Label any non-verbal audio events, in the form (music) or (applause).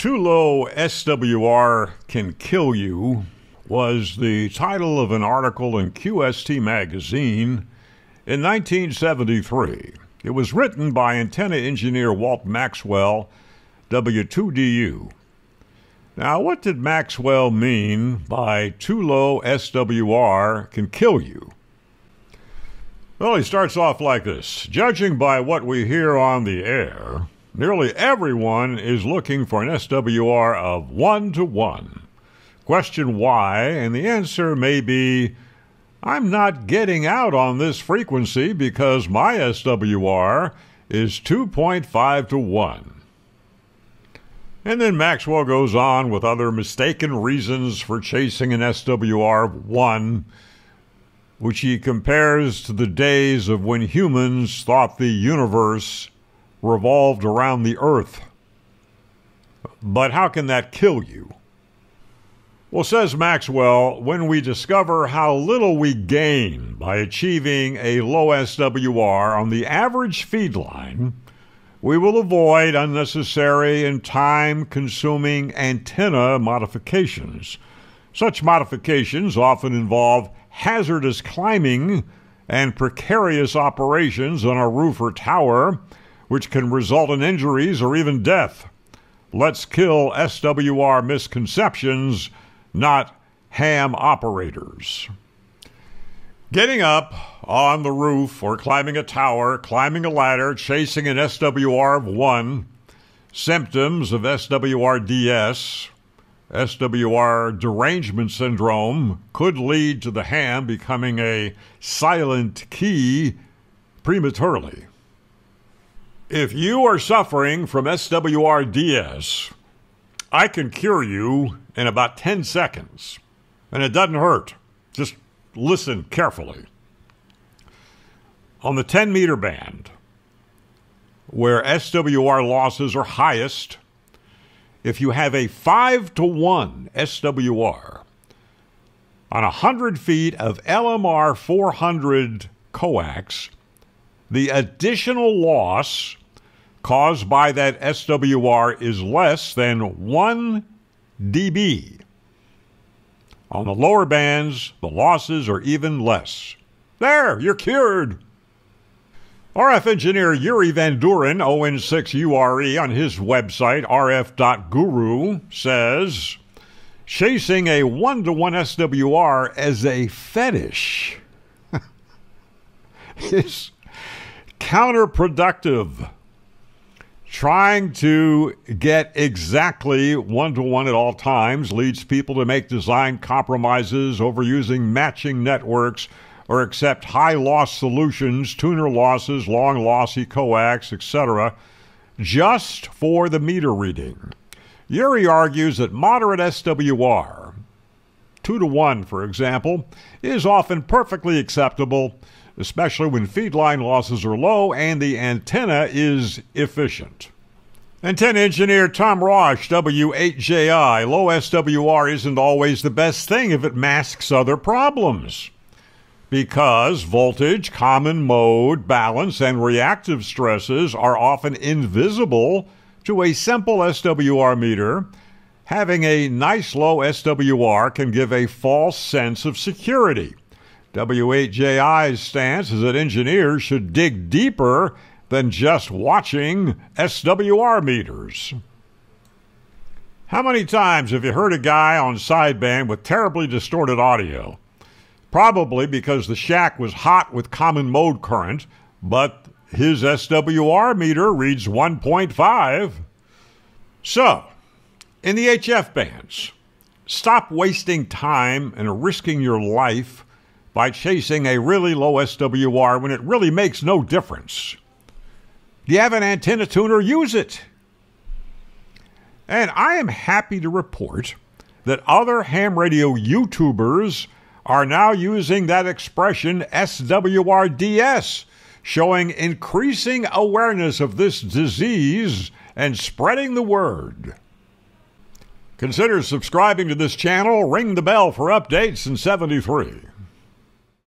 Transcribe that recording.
Too Low SWR Can Kill You was the title of an article in QST magazine in 1973. It was written by antenna engineer Walt Maxwell, W2DU. Now, what did Maxwell mean by too low SWR can kill you? Well, he starts off like this Judging by what we hear on the air, Nearly everyone is looking for an SWR of 1 to 1. Question why, and the answer may be I'm not getting out on this frequency because my SWR is 2.5 to 1. And then Maxwell goes on with other mistaken reasons for chasing an SWR of 1, which he compares to the days of when humans thought the universe revolved around the earth. But how can that kill you? Well, says Maxwell, when we discover how little we gain by achieving a low SWR on the average feed line, we will avoid unnecessary and time consuming antenna modifications. Such modifications often involve hazardous climbing and precarious operations on a roof or tower which can result in injuries or even death. Let's kill SWR misconceptions, not ham operators. Getting up on the roof or climbing a tower, climbing a ladder, chasing an SWR of 1, symptoms of SWRDS, SWR derangement syndrome could lead to the ham becoming a silent key prematurely. If you are suffering from SWRDS, I can cure you in about 10 seconds. And it doesn't hurt. Just listen carefully. On the 10 meter band, where SWR losses are highest, if you have a 5 to 1 SWR on 100 feet of LMR 400 coax, the additional loss caused by that SWR is less than 1 dB. On the lower bands, the losses are even less. There, you're cured. RF engineer Joeri Van Dooren, ON6URE, on his website, rf.guru, says chasing a one to one SWR as a fetish (laughs) is counterproductive Trying to get exactly one to one at all times leads people to make design compromises over using matching networks or accept high loss solutions, tuner losses, long lossy coax, etc., just for the meter reading. Joeri argues that moderate SWR, 2 to 1 for example, is often perfectly acceptable especially when feed line losses are low and the antenna is efficient. Antenna engineer Tom Rauch, W8JI. Low SWR isn't always the best thing if it masks other problems. Because voltage, common mode, balance, and reactive stresses are often invisible to a simple SWR meter, having a nice low SWR can give a false sense of security. W8JI's stance is that engineers should dig deeper than just watching SWR meters. How many times have you heard a guy on sideband with terribly distorted audio? Probably because the shack was hot with common mode current, but his SWR meter reads 1.5. So, in the HF bands, stop wasting time and risking your life by chasing a really low SWR when it really makes no difference. Do you have an antenna tuner? Use it. And I am happy to report that other ham radio YouTubers are now using that expression SWRDS, showing increasing awareness of this disease and spreading the word. Consider subscribing to this channel, ring the bell for updates in 73.